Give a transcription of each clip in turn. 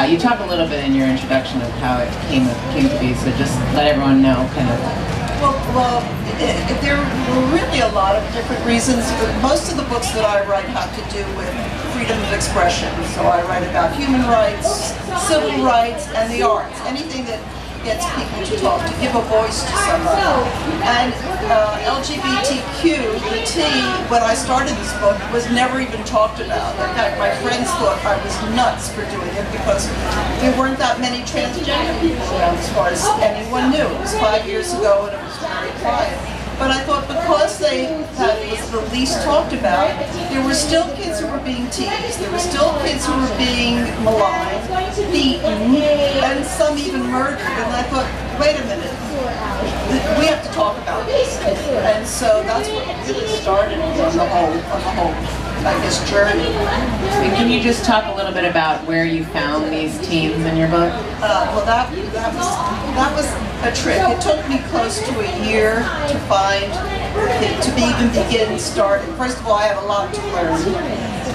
Uh, you talk a little bit in your introduction of how it came came to be, so just let everyone know kind of. Well, well there were really a lot of different reasons, but most of the books that I write have to do with freedom of expression. So I write about human rights, civil rights, and the arts. Anything that gets people to talk, to give a voice to somebody. And uh, LGBTQ, T, when I started this book, was never even talked about. In fact, my friends thought I was nuts for doing it because there weren't that many transgender people around as far as anyone knew. It was five years ago and it was very quiet. But I thought because they had, was the least talked about, there were still kids who were being teased, there were still kids who were being maligned, beaten, and some even murdered. And I thought, wait a minute, we have to talk about this. And so that's what really started on the whole, on the whole, I guess, journey. And can you just talk a little bit about where you found these teams in your book? Uh, well, that that was that was a trick. It took me close to a year to find to be even begin starting. First of all, I have a lot to learn,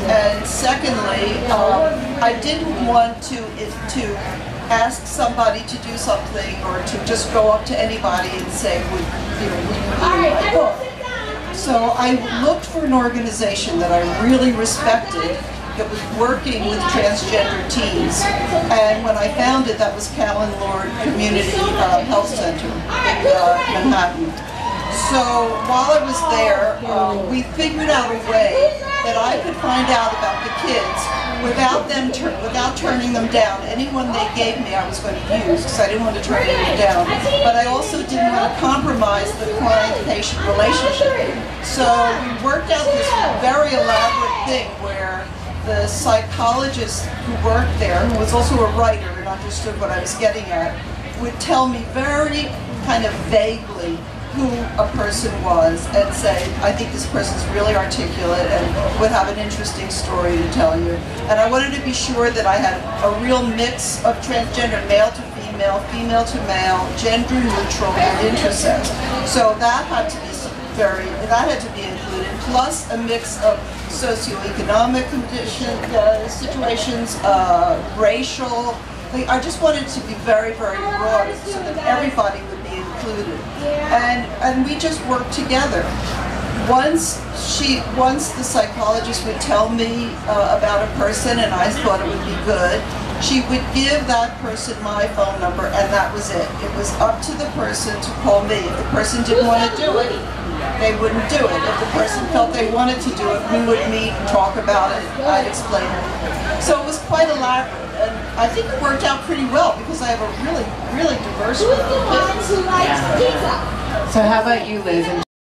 and secondly, um, I didn't want to to ask somebody to do something or to just go up to anybody and say, would you know, would you read my book? So I looked for an organization that I really respected that was working with transgender teens. And when I found it, that was Callen Lorde Community uh, Health Center in uh, Manhattan. So while I was there, um, we figured out a way that I could find out about the kids without them without turning them down. Anyone they gave me, I was going to use because I didn't want to turn anyone down. But I also didn't want to compromise the client-patient relationship. So we worked out this very elaborate thing where the psychologist who worked there, who was also a writer and understood what I was getting at, would tell me very kind of vaguely who a person was and say, I think this person's really articulate and would have an interesting story to tell you. And I wanted to be sure that I had a real mix of transgender, male to female, female to male, gender neutral, and intersex. So that had to be very, that had to be included, plus a mix of socioeconomic condition, uh, situations, uh, racial. I just wanted to be very, very broad so that everybody would included. And, and we just worked together. Once she, once the psychologist would tell me uh, about a person and I thought it would be good, she would give that person my phone number and that was it. It was up to the person to call me. If the person didn't want to do it, they wouldn't do it. If the person felt they wanted to do it, we would meet and talk about it. I'd explain it. So it was quite elaborate. And I think it worked out pretty well because I have a really, really diverse group of kids. Yeah. So how about you, Liz?